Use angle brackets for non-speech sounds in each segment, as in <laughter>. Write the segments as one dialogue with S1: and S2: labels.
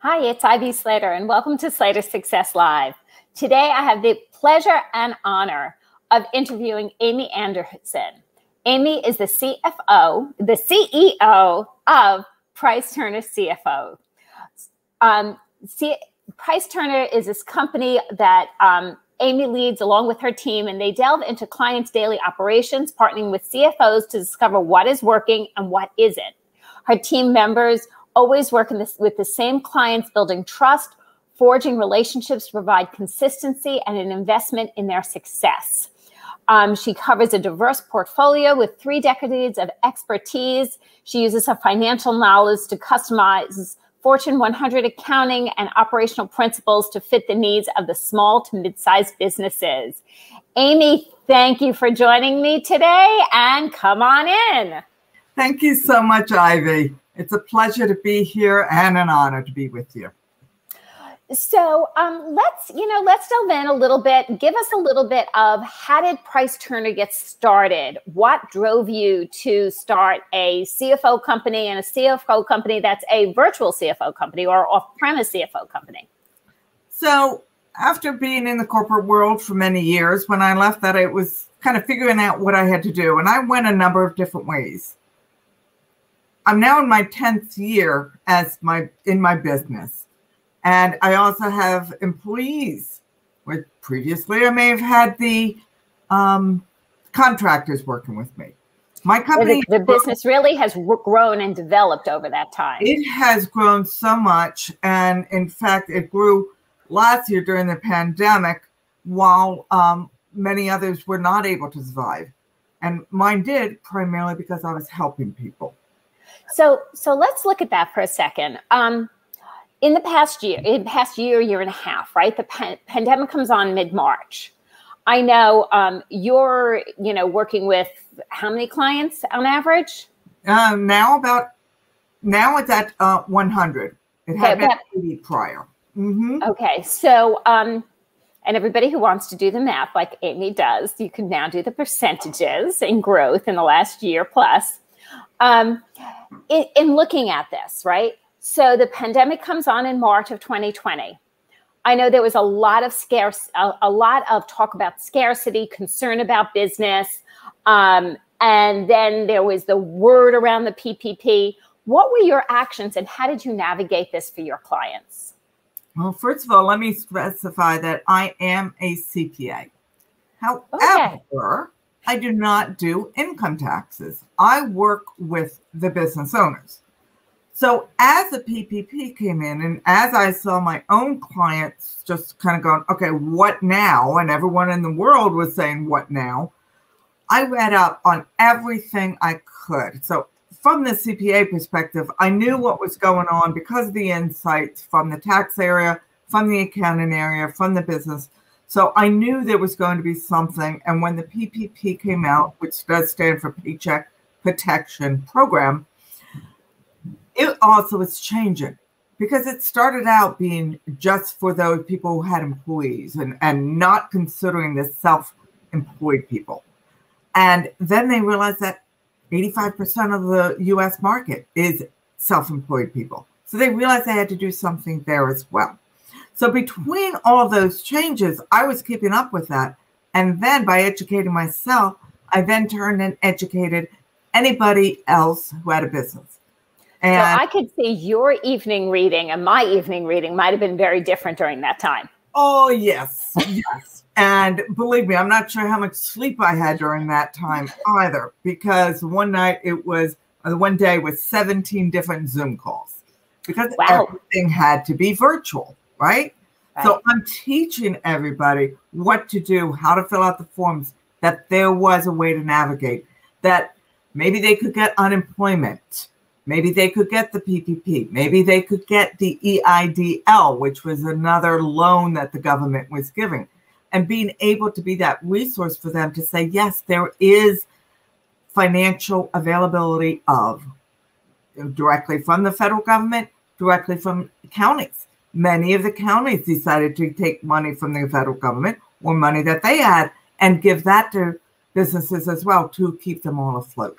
S1: Hi, it's Ivy Slater, and welcome to Slater Success Live. Today, I have the pleasure and honor of interviewing Amy Andersson. Amy is the CFO, the CEO of Price Turner CFO. Um, C- Price Turner is this company that um, Amy leads along with her team, and they delve into clients' daily operations, partnering with CFOs to discover what is working and what isn't. Her team members always work this, with the same clients, building trust, forging relationships to provide consistency and an investment in their success. Um, she covers a diverse portfolio with three decades of expertise. She uses her financial knowledge to customize Fortune 100 accounting and operational principles to fit the needs of the small to mid-sized businesses. Amy, thank you for joining me today and come on in.
S2: Thank you so much, Ivy. It's a pleasure to be here and an honor to be with you.
S1: So um, let's, you know, let's delve in a little bit. Give us a little bit of how did Price Turner get started? What drove you to start a CFO company and a CFO company that's a virtual CFO company or off-premise CFO company?
S2: So after being in the corporate world for many years, when I left that, it was kind of figuring out what I had to do, and I went a number of different ways. I'm now in my 10th year as my in my business and I also have employees. Where previously I may have had the um, contractors working with me. My company,
S1: the, the business really has grown and developed over that time.
S2: It has grown so much, and in fact, it grew last year during the pandemic, while um, many others were not able to survive, and mine did primarily because I was helping people.
S1: So, so let's look at that for a second. Um, in the past year, in the past year, year and a half, right? The pan- pandemic comes on mid March. I know um, you're, you know, working with how many clients on average?
S2: Uh, now about now it's at uh, 100. It had okay, been 80 prior.
S1: Mm-hmm. Okay, so um, and everybody who wants to do the math, like Amy does, you can now do the percentages in growth in the last year plus. Um, in, in looking at this, right? So the pandemic comes on in March of 2020. I know there was a lot of scarce, a, a lot of talk about scarcity, concern about business, um, and then there was the word around the PPP. What were your actions, and how did you navigate this for your clients?
S2: Well, first of all, let me specify that I am a CPA. However, okay. I do not do income taxes. I work with the business owners. So as the PPP came in, and as I saw my own clients just kind of going, okay, what now? And everyone in the world was saying, what now? I read up on everything I could. So from the CPA perspective, I knew what was going on because of the insights from the tax area, from the accounting area, from the business. So I knew there was going to be something. And when the PPP came out, which does stand for Paycheck Protection Program, it also is changing because it started out being just for those people who had employees and, and not considering the self-employed people. And then they realized that 85% of the US market is self-employed people. So they realized they had to do something there as well. So between all those changes, I was keeping up with that. And then by educating myself, I then turned and educated anybody else who had a business.
S1: And so I could see your evening reading and my evening reading might have been very different during that time.
S2: Oh, yes. Yes. and believe me, I'm not sure how much sleep I had during that time either, because one night it was, uh, one day was 17 different Zoom calls because wow. everything had to be virtual, right? right? So I'm teaching everybody what to do, how to fill out the forms, that there was a way to navigate, that maybe they could get unemployment Maybe they could get the PPP. Maybe they could get the EIDL, which was another loan that the government was giving. And being able to be that resource for them to say, yes, there is financial availability of directly from the federal government, directly from counties. Many of the counties decided to take money from the federal government or money that they had and give that to businesses as well to keep them all afloat.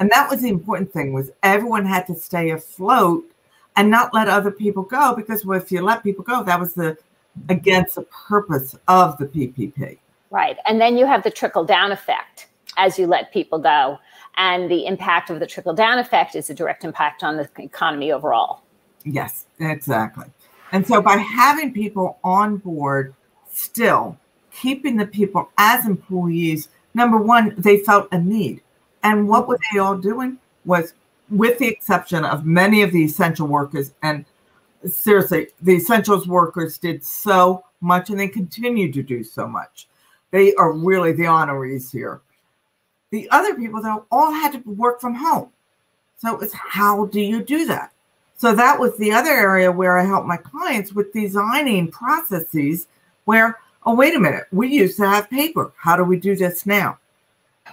S2: And that was the important thing was everyone had to stay afloat and not let other people go because if you let people go, that was the against the purpose of the PPP.
S1: Right. And then you have the trickle down effect as you let people go. And the impact of the trickle down effect is a direct impact on the economy overall.
S2: Yes, exactly. And so by having people on board still, keeping the people as employees, number one, they felt a need. And what were they all doing? Was, with the exception of many of the essential workers, and seriously, the essentials workers did so much and they continue to do so much. They are really the honorees here. The other people, though, all had to work from home. So it was how do you do that? So that was the other area where I help my clients with designing processes where, oh, wait a minute, we used to have paper. How do we do this now?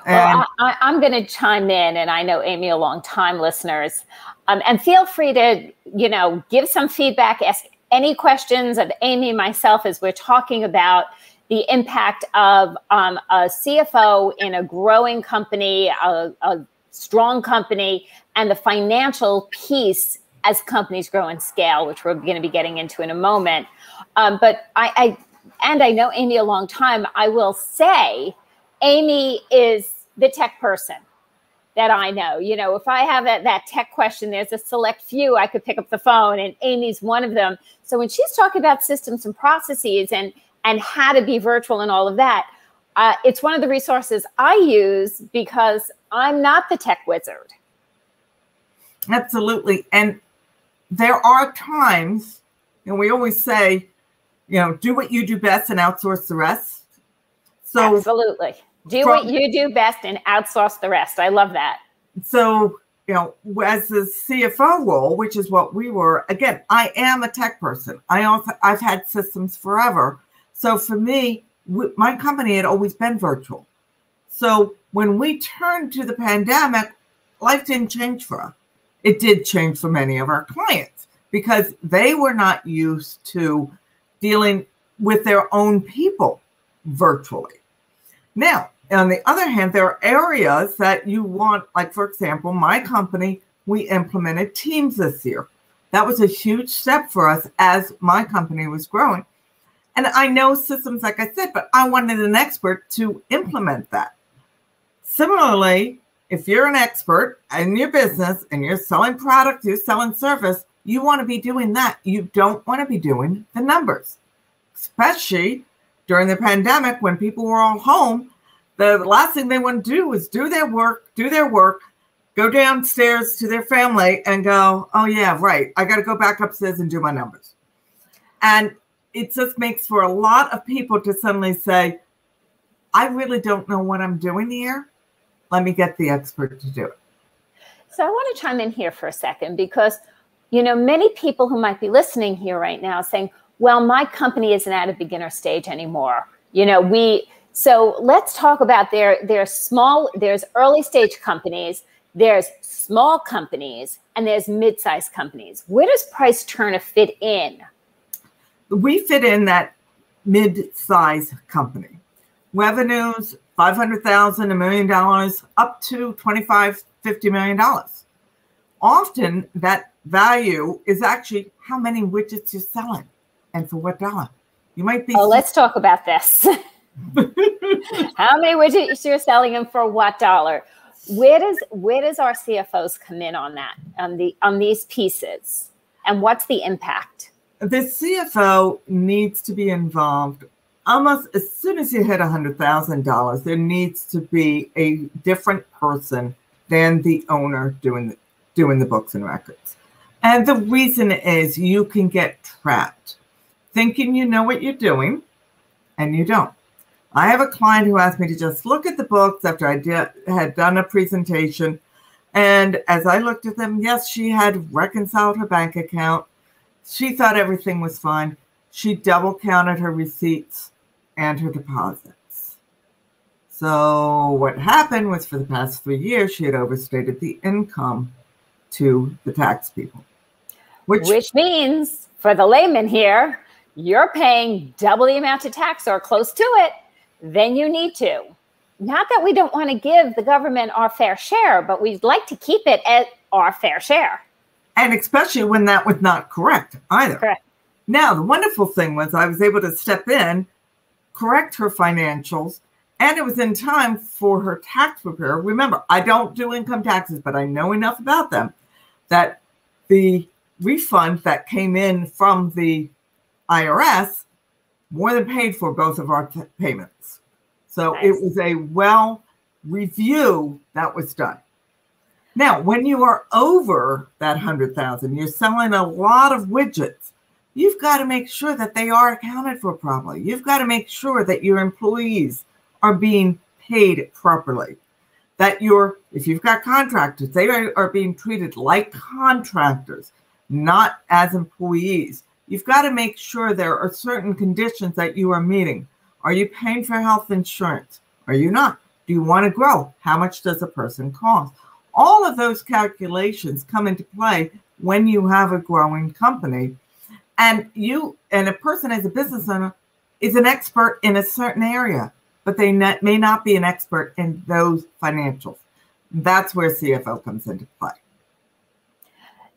S1: And well, I, am going to chime in, and I know Amy a long time, listeners, um, and feel free to, you know, give some feedback, ask any questions of Amy, myself, as we're talking about the impact of um, a CFO in a growing company, a, a strong company, and the financial piece as companies grow and scale, which we're going to be getting into in a moment. Um, but I, I, and I know Amy a long time. I will say, Amy is the tech person that I know. You know, if I have that tech question, there's a select few I could pick up the phone, and Amy's one of them. So when she's talking about systems and processes and and how to be virtual and all of that. Uh, it's one of the resources I use because I'm not the tech wizard.
S2: Absolutely. And there are times, and we always say, you know, do what you do best and outsource the rest.
S1: So, absolutely. Do from, what you do best and outsource the rest. I love that.
S2: So, you know, as the CFO role, which is what we were, again, I am a tech person. I also I've had systems forever. So for me, my company had always been virtual. So when we turned to the pandemic, life didn't change for us. It did change for many of our clients because they were not used to dealing with their own people virtually. Now, on the other hand, there are areas that you want, like, for example, my company, we implemented Teams this year. That was a huge step for us as my company was growing and I know systems, like I said, but I wanted an expert to implement that. Similarly, if you're an expert in your business and you're selling product, you're selling service, you want to be doing that. You don't want to be doing the numbers, especially during the pandemic when people were all home. The last thing they want to do is do their work, do their work, go downstairs to their family and go, oh, yeah, right. I got to go back upstairs and do my numbers. And it just makes for a lot of people to suddenly say, I really don't know what I'm doing here. Let me get the expert to do it.
S1: So I want to chime in here for a second because, you know, many people who might be listening here right now saying, well, my company isn't at a beginner stage anymore. You know, we, so let's talk about there, there's small, there's early stage companies, there's small companies, and there's mid-sized companies. Where does Price Turner fit in
S2: we fit in that mid-size company. Revenues, 500,000, a million dollars, up to 25, 50 million dollars. Often that value is actually how many widgets you're selling and for what dollar. You might be.
S1: Oh, let's talk about this. <laughs> how many widgets you're selling and for what dollar? Where does where does our CFOs come in on that on the on these pieces, and what's the impact?
S2: the CFO needs to be involved almost as soon as you hit $100,000. There needs to be a different person than the owner doing the, doing the books and records. And the reason is you can get trapped thinking you know what you're doing and you don't. I have a client who asked me to just look at the books after I did, had done a presentation. And as I looked at them, yes, she had reconciled her bank account she thought everything was fine. She double counted her receipts and her deposits. So, what happened was for the past three years, she had overstated the income to the tax people.
S1: Which, which means for the layman here, you're paying double the amount of tax or close to it than you need to. Not that we don't want to give the government our fair share, but we'd like to keep it at our fair share.
S2: And especially when that was not correct either.
S1: Correct.
S2: Now, the wonderful thing was I was able to step in, correct her financials, and it was in time for her tax preparer. Remember, I don't do income taxes, but I know enough about them that the refund that came in from the IRS more than paid for both of our payments. So nice. it was a well review that was done. Now, when you are over that 100,000, you're selling a lot of widgets. You've got to make sure that they are accounted for properly. You've got to make sure that your employees are being paid properly. That your, if you've got contractors, they are, are being treated like contractors, not as employees. You've got to make sure there are certain conditions that you are meeting. Are you paying for health insurance? Are you not? Do you want to grow? How much does a person cost? All of those calculations come into play when you have a growing company. And you and a person as a business owner is an expert in a certain area, but they not, may not be an expert in those financials. That's where CFO comes into play.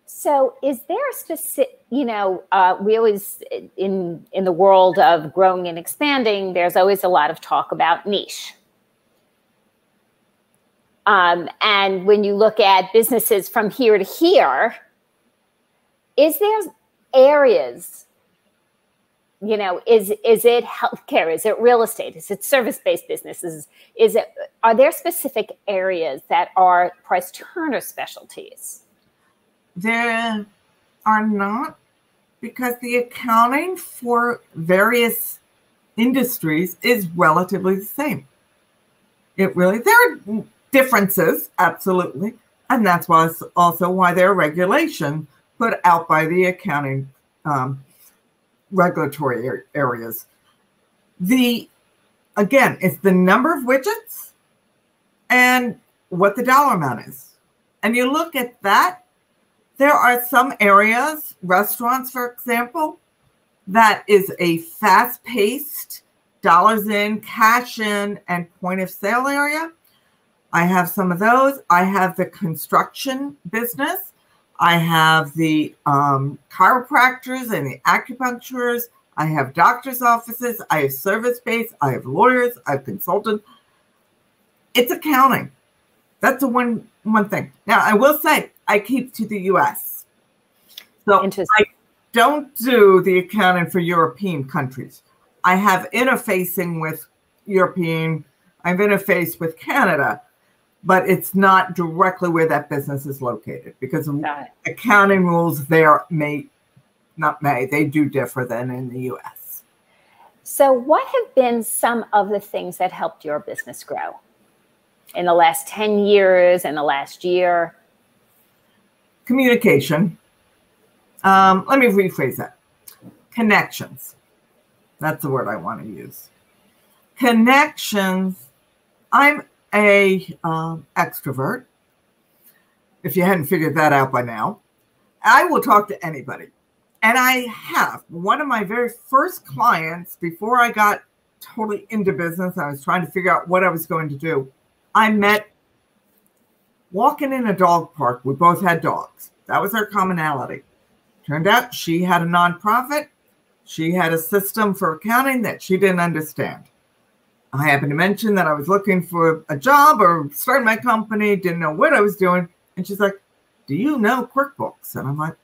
S1: So, is there a specific, you know, uh, we always in in the world of growing and expanding, there's always a lot of talk about niche. Um, and when you look at businesses from here to here, is there areas? You know, is is it healthcare? Is it real estate? Is it service based businesses? Is it are there specific areas that are Price Turner specialties?
S2: There are not because the accounting for various industries is relatively the same. It really, there are differences, absolutely. And that's why also why there are regulation put out by the accounting um, regulatory areas. The again, it's the number of widgets and what the dollar amount is. And you look at that there are some areas, restaurants, for example, that is a fast paced, dollars in, cash in, and point of sale area. I have some of those. I have the construction business. I have the um, chiropractors and the acupuncturists. I have doctor's offices. I have service based. I have lawyers. I have consultants. It's accounting. That's the one one thing. Now I will say I keep to the US. So I don't do the accounting for European countries. I have interfacing with European, I've interfaced with Canada, but it's not directly where that business is located because accounting rules there may not may, they do differ than in the US.
S1: So, what have been some of the things that helped your business grow in the last 10 years, in the last year?
S2: communication. Um, let me rephrase that. Connections. That's the word I want to use. Connections. I'm a um, extrovert. If you hadn't figured that out by now, I will talk to anybody. And I have one of my very first clients before I got totally into business. I was trying to figure out what I was going to do. I met walking in a dog park. We both had dogs. That was our commonality. Turned out she had a nonprofit. She had a system for accounting that she didn't understand. I happened to mention that I was looking for a job or starting my company, didn't know what I was doing. And she's like, Do you know QuickBooks? And I'm like,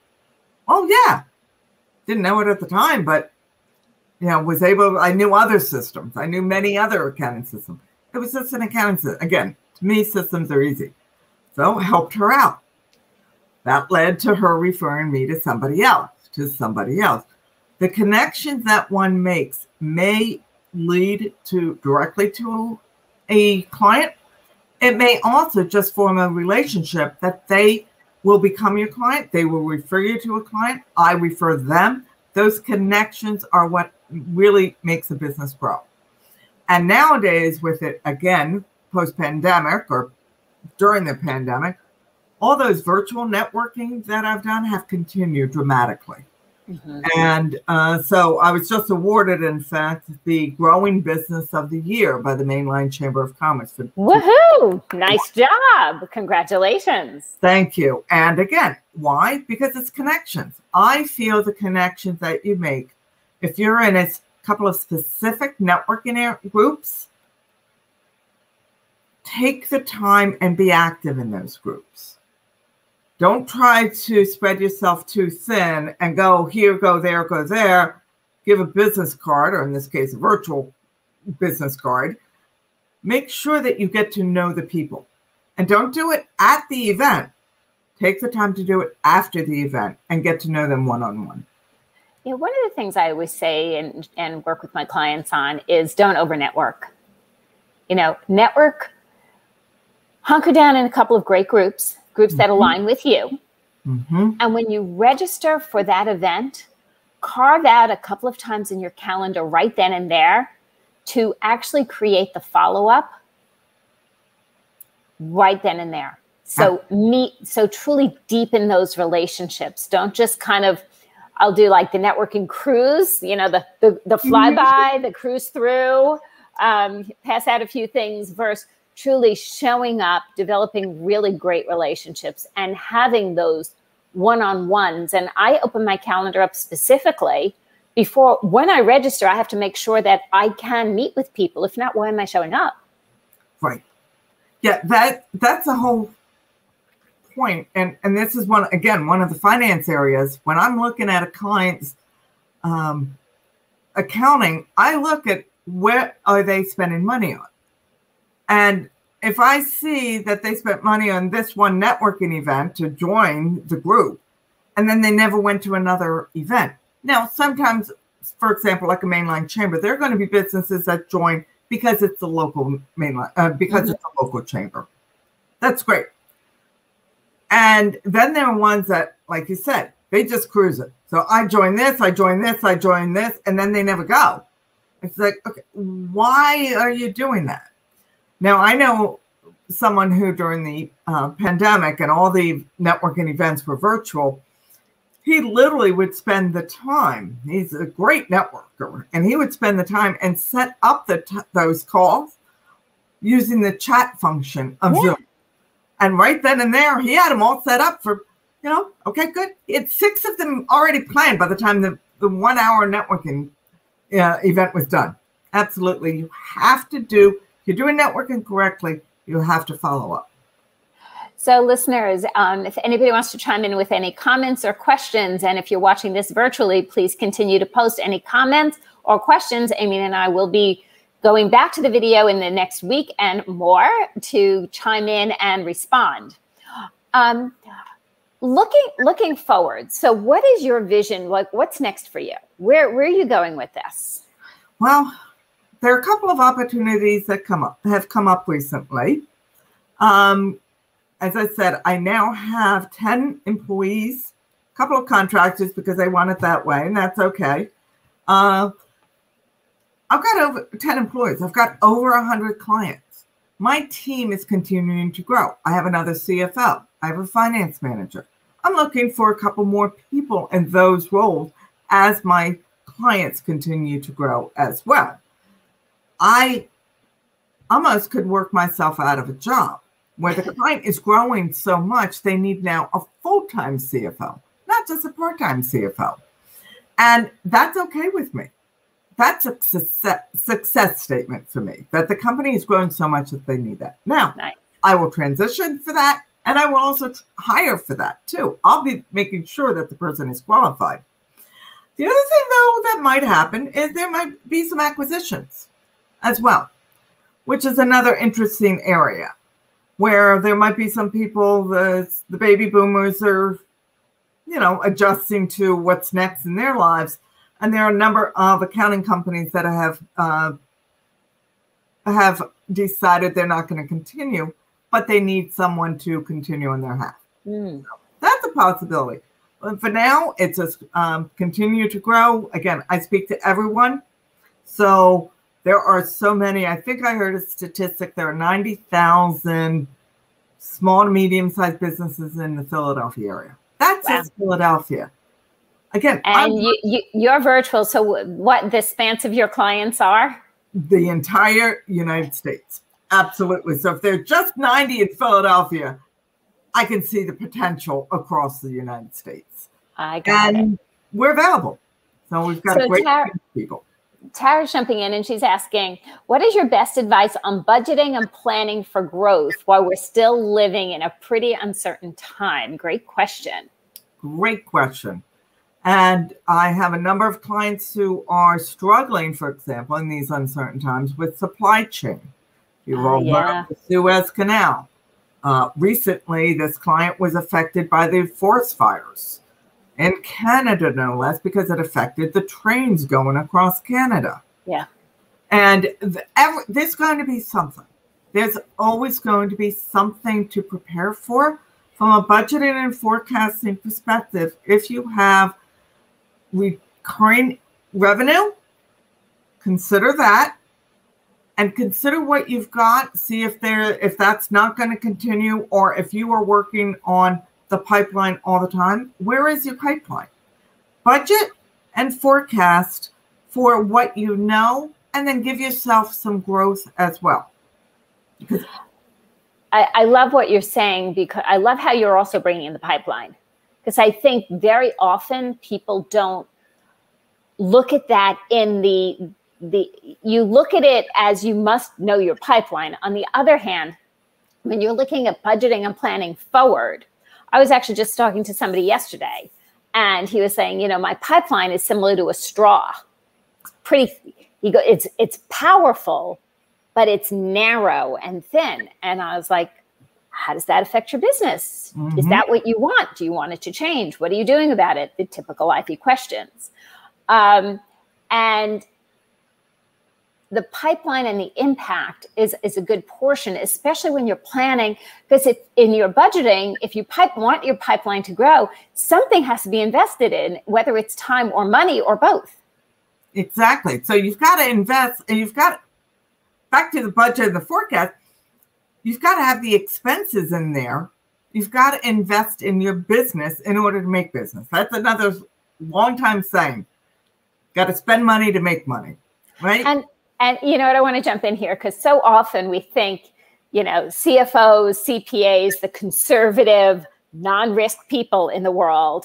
S2: Oh, yeah. Didn't know it at the time, but you know, was able, I knew other systems. I knew many other accounting systems. It was just an accounting system. Again, to me, systems are easy. So helped her out. That led to her referring me to somebody else, to somebody else. The connections that one makes may lead to directly to a client. It may also just form a relationship that they will become your client. They will refer you to a client. I refer them. Those connections are what really makes a business grow. And nowadays, with it again, post pandemic or during the pandemic, all those virtual networking that I've done have continued dramatically. Mm-hmm. And uh, so I was just awarded, in fact, the Growing Business of the Year by the Main Line Chamber of Commerce. For-
S1: Woohoo! Nice job. Congratulations.
S2: Thank you. And again, why? Because it's connections. I feel the connections that you make, if you're in a couple of specific networking groups, take the time and be active in those groups don't try to spread yourself too thin and go here, go there, go there. Give a business card, or in this case, a virtual business card. Make sure that you get to know the people and don't do it at the event. Take the time to do it after the event and get to know them one on one.
S1: Yeah, one of the things I always say and, and work with my clients on is don't over network. You know, network, hunker down in a couple of great groups groups mm-hmm. that align with you. Mm-hmm. And when you register for that event, carve out a couple of times in your calendar right then and there to actually create the follow up right then and there. So meet, so truly deepen those relationships. Don't just kind of, I'll do like the networking cruise, you know, the the, the flyby, mm-hmm. the cruise through, um, pass out a few things versus truly showing up, developing really great relationships, and having those one on ones. And I open my calendar up specifically before when I register, I have to make sure that I can meet with people. If not, why am I showing up?
S2: Right. Yeah, that that's a whole point. And and this is one again, one of the finance areas. When I'm looking at a client's um, accounting, I look at where are they spending money on? And if I see that they spent money on this one networking event to join the group, and then they never went to another event. Now, sometimes, for example, like a mainline chamber, there are going to be businesses that join because it's a local mainline, uh, because mm-hmm. it's a local chamber. That's great. And then there are ones that, like you said, they just cruise it. So I join this, I join this, I join this, and then they never go. It's like, okay, why are you doing that? Now, I know someone who during the uh, pandemic and all the networking events were virtual, he literally would spend the time. He's a great networker, and he would spend the time and set up the t- those calls using the chat function of yeah. Zoom. And right then and there, he had them all set up for, you know, okay, good. He had six of them already planned by the time the, the one hour networking uh, event was done. Absolutely. You have to do you're doing networking correctly, you have to follow up.
S1: So, listeners, um, if anybody wants to chime in with any comments or questions, and if you're watching this virtually, please continue to post any comments or questions. Amy and I will be going back to the video in the next week and more to chime in and respond. Um, looking looking forward, so what is your vision? Like, what's next for you? Where where are you going with this?
S2: Well, there are a couple of opportunities that come up have come up recently. Um, as I said, I now have 10 employees, a couple of contractors because I want it that way, and that's okay. Uh, I've got over 10 employees. I've got over 100 clients. My team is continuing to grow. I have another CFO. I have a finance manager. I'm looking for a couple more people in those roles as my clients continue to grow as well. I almost could work myself out of a job where the <laughs> client is growing so much, they need now a full time CFO, not just a part time CFO. And that's okay with me. That's a success, success statement for me that the company is growing so much that they need that. Now, nice. I will transition for that and I will also hire for that too. I'll be making sure that the person is qualified. The other thing, though, that might happen is there might be some acquisitions as well, which is another interesting area where there might be some people, the, the baby boomers are, you know, adjusting to what's next in their lives. And there are a number of accounting companies that have uh, have decided they're not going to continue, but they need someone to continue on their half. Mm. that's a possibility. But for now, it's just um, continue to grow. Again, I speak to everyone. So there are so many. I think I heard a statistic there are 90,000 small to medium sized businesses in the Philadelphia area. That's wow. just Philadelphia. Again,
S1: and you, you, you're virtual. So, what the spans of your clients are?
S2: The entire United States. Absolutely. So, if they're just 90 in Philadelphia, I can see the potential across the United States.
S1: I got and it.
S2: We're available. So, we've got so great Tara, people.
S1: Tara's jumping in and she's asking, What is your best advice on budgeting and planning for growth while we're still living in a pretty uncertain time? Great question.
S2: Great question. And I have a number of clients who are struggling, for example, in these uncertain times with supply chain. You've all yeah. heard the Suez Canal. Uh, recently, this client was affected by the forest fires in Canada, no less, because it affected the trains going across Canada.
S1: Yeah.
S2: And the, every, there's going to be something. There's always going to be something to prepare for from a budgeting and forecasting perspective. If you have recurring revenue, consider that and consider what you've got see if there if that's not going to continue or if you are working on the pipeline all the time where is your pipeline? Budget and forecast for what you know and then give yourself some growth as well.
S1: Because I, I love what you're saying because i love how you're also bringing in the pipeline. Because I think very often people don't look at that in the the you look at it as you must know your pipeline. On the other hand, when you're looking at budgeting and planning forward, I was actually just talking to somebody yesterday and he was saying, you know, my pipeline is similar to a straw. It's pretty you go it's it's powerful, but it's narrow and thin. And I was like, how does that affect your business? Mm-hmm. Is that what you want? Do you want it to change? What are you doing about it? The typical IP questions. Um, and the pipeline and the impact is, is a good portion, especially when you're planning. Because if in your budgeting, if you pipe, want your pipeline to grow, something has to be invested in, whether it's time or money or both.
S2: Exactly. So you've got to invest, and you've got back to the budget and the forecast you've got to have the expenses in there. You've got to invest in your business in order to make business. That's another long time saying. Got to spend money to make money, right?
S1: And and you know what? I want to jump in here because so often we think, you know, CFOs, CPAs, the conservative, non-risk people in the world.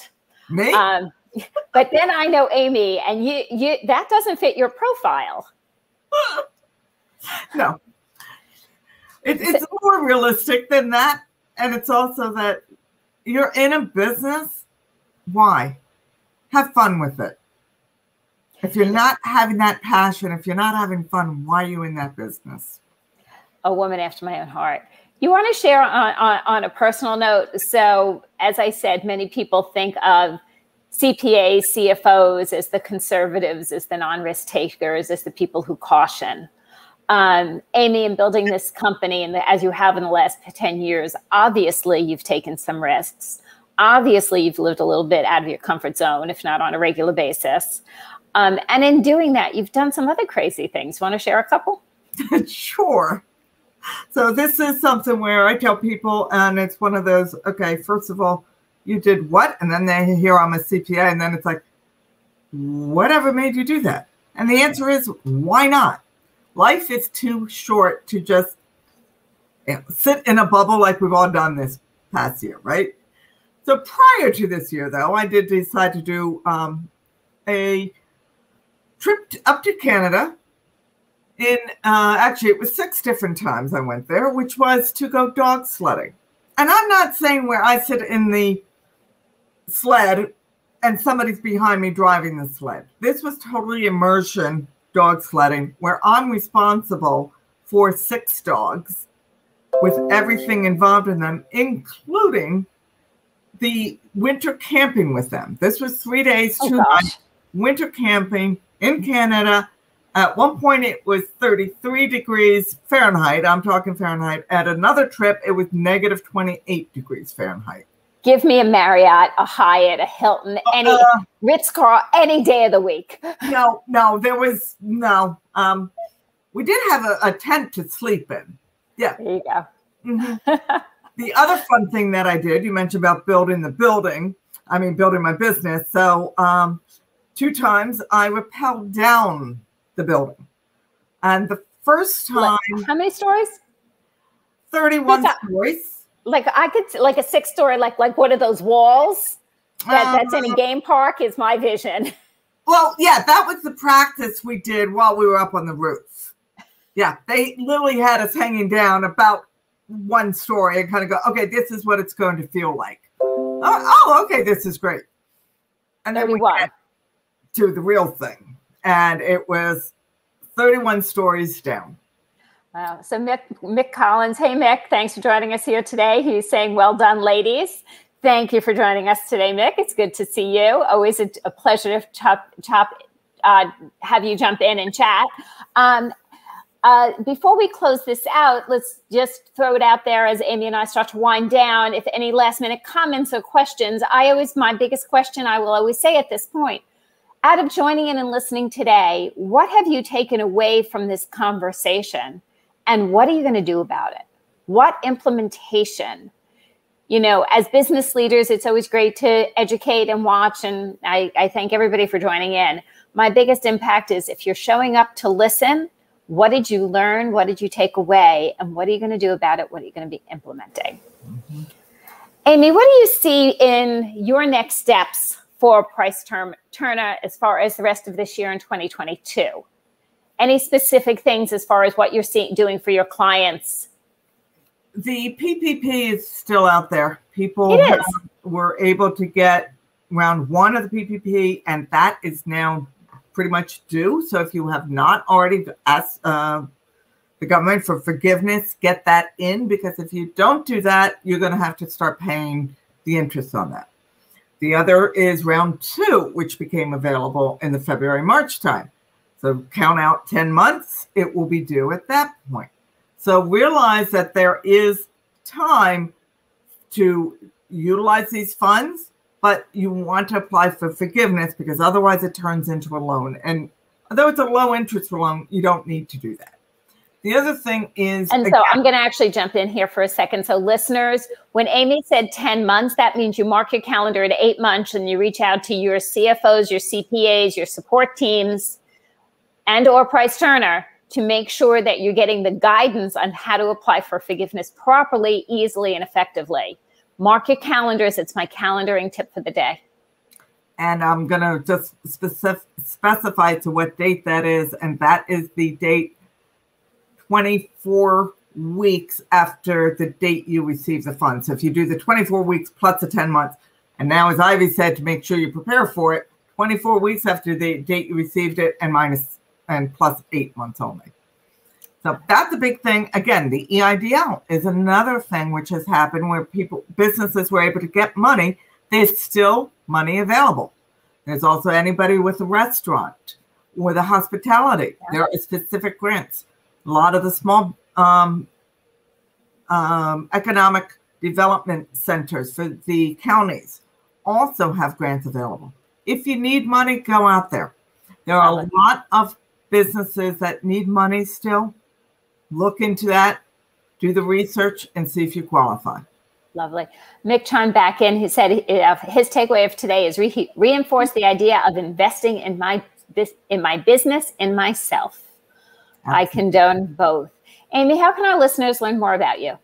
S2: Me. Um, <laughs>
S1: but then I know Amy, and you you that doesn't fit your profile. <laughs>
S2: no, it, it's more realistic than that. And it's also that you're in a business. Why? Have fun with it. If you're not having that passion, if you're not having fun, why are you in that business?
S1: A woman after my own heart. You want to share on, on, on a personal note? So, as I said, many people think of CPAs, CFOs as the conservatives, as the non risk takers, as the people who caution um, Amy, in building this company, and as you have in the last 10 years, obviously you've taken some risks. Obviously, you've lived a little bit out of your comfort zone, if not on a regular basis. Um, and in doing that, you've done some other crazy things. Want to share a couple? <laughs>
S2: sure. So, this is something where I tell people, and it's one of those okay, first of all, you did what? And then they hear I'm a CPA, and then it's like, whatever made you do that? And the answer is, why not? life is too short to just you know, sit in a bubble like we've all done this past year, right? So prior to this year, though, I did decide to do um, a trip up to Canada. In uh, actually, it was six different times I went there, which was to go dog sledding. And I'm not saying where I sit in the sled and somebody's behind me driving the sled. This was totally immersion dog sledding where I'm responsible for six dogs with everything involved in them, including the winter camping with them. This was three days, oh, two nights, winter camping in Canada. At one point, it was 33 degrees Fahrenheit. I'm talking Fahrenheit. At another trip, it was negative 28 degrees Fahrenheit
S1: give me a Marriott, a Hyatt, a Hilton, any uh, Ritz Carl any day of the week. <laughs>
S2: No, no, there was no. Um, we did have a, a tent to sleep in. Yeah.
S1: There you go.
S2: Mm-hmm. <laughs> the other fun thing that I did, you mentioned about building the building. I mean, building my business. So, um, two times I rappelled down the building. And the first time.
S1: How many stories?
S2: 31 stories.
S1: Like I could, like a six story, like like what are those walls that, um, that's in a uh, game park is my vision. <laughs>
S2: Well, yeah, that was the practice we did while we were up on the roof. Yeah, they literally had us hanging down about one story and kind of go, okay, this is what it's going to feel like. Oh, oh okay, this is great. And then 31. we to the real thing. And it was 31 stories down.
S1: Wow. So Mick, Mick Collins, hey Mick, thanks for joining us here today. He's saying, well done, ladies. Thank you for joining us today, Mick. It's good to see you. Always a, a pleasure to chop, chop uh, have you jump in and chat. Um, uh, before we close this out, let's just throw it out there as Amy and I start to wind down. If any last minute comments or questions, I always, my biggest question I will always say at this point out of joining in and listening today, what have you taken away from this conversation and what are you going to do about it? What implementation? You know, as business leaders, it's always great to educate and watch. And I, I thank everybody for joining in. My biggest impact is if you're showing up to listen, what did you learn? What did you take away? And what are you going to do about it? What are you going to be implementing? Mm-hmm. Amy, what do you see in your next steps for Price term, Turner as far as the rest of this year in 2022? Any specific things as far as what you're seeing, doing for your clients?
S2: The PPP is still out there. People were able to get round one of the PPP, and that is now pretty much due. So if you have not already asked uh, the government for forgiveness, get that in because if you don't do that, you're going to have to start paying the interest on that. The other is round two, which became available in the February March time. So count out 10 months, it will be due at that point. So realize that there is time to utilize these funds but you want to apply for forgiveness because otherwise it turns into a loan. And although it's a low interest loan, you don't need to do that. The other thing is,
S1: and so again, I'm going to actually jump in here for a second. So, listeners, when Amy said 10 months, that means you mark your calendar at eight months and you reach out to your CFOs, your CPAs, your support teams, and or Price Turner to make sure that you're getting the guidance on how to apply for forgiveness properly, easily, and effectively. Mark your calendars. It's my calendaring tip for the day.
S2: And I'm going to just specific, specify to what date that is. And that is the date 24 weeks after the date you receive the funds. So if you do the 24 weeks plus the 10 months, and now, as Ivy said, to make sure you prepare for it, 24 weeks after the date you received it and minus and plus eight months only. So that's a big thing. Again, the EIDL is another thing which has happened where people, businesses were able to get money. There's still money available. There's also anybody with a restaurant, with a hospitality. Yeah. There are specific grants. A lot of the small um, um, economic development centers for the counties also have grants available. If you need money, go out there. There are a lot of businesses that need money still look into that, do the research, and see if you qualify.
S1: Lovely. Mick chimed back in. He said uh, his takeaway of today is re- reinforce the idea of investing in my in my business, in myself. Absolutely. I condone both. Amy, how can our listeners learn more about you?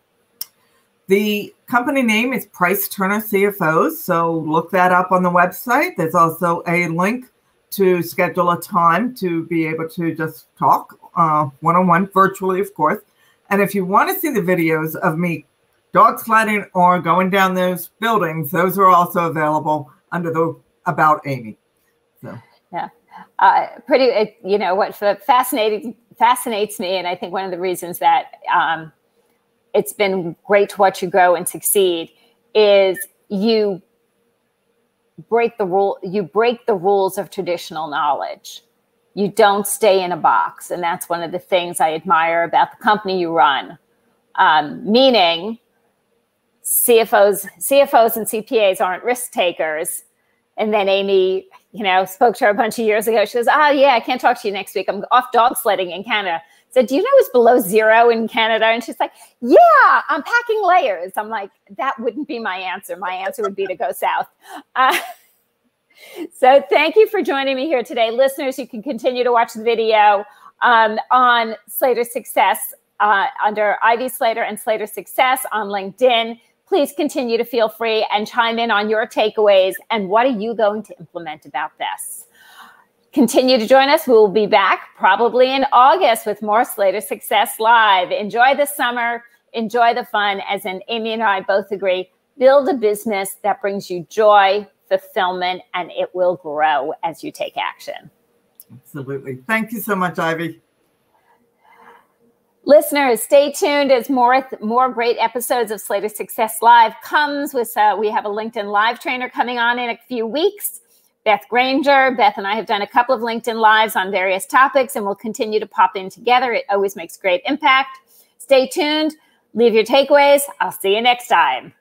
S2: The company name is Price Turner CFOs, so look that up on the website. There's also a link to schedule a time to be able to just talk one on one, virtually, of course. And if you want to see the videos of me dog sledding or going down those buildings, those are also available under the About Amy. So,
S1: yeah. Uh, pretty, you know, what fascinating fascinates me, and I think one of the reasons that um, it's been great to watch you grow and succeed is you break the rule you break the rules of traditional knowledge. You don't stay in a box and that's one of the things i admire about the company you run. Um, meaning cfos cfos and cpas aren't risk takers. And then amy you know spoke to her a bunch of years ago she goes oh yeah i can't talk to you next week i'm off dog sledding in canada said, Do you know it's below zero in Canada? And she's like, Yeah, I'm packing layers. I'm like, That wouldn't be my answer. My answer would be to go south. <laughs> Uh, so thank you for joining me here today. Listeners, you can continue to watch the video um, on Slater Success uh, under Ivy Slater and Slater Success on LinkedIn. Please continue to feel free and chime in on your takeaways and what are you going to implement about this. Continue to join us. We will be back probably in August with more Slater Success Live. Enjoy the summer, enjoy the fun, as in Amy and I both agree. Build a business that brings you joy, fulfillment, and it will grow as you take action.
S2: Absolutely. Thank you so much, Ivy.
S1: Listeners, stay tuned as more more great episodes of Slater Success Live comes with. Uh, we have a LinkedIn Live trainer coming on in a few weeks. Beth Granger. Beth and I have done a couple of LinkedIn Lives on various topics, and we'll continue to pop in together. It always makes great impact. Stay tuned. Leave your takeaways. I'll see you next time.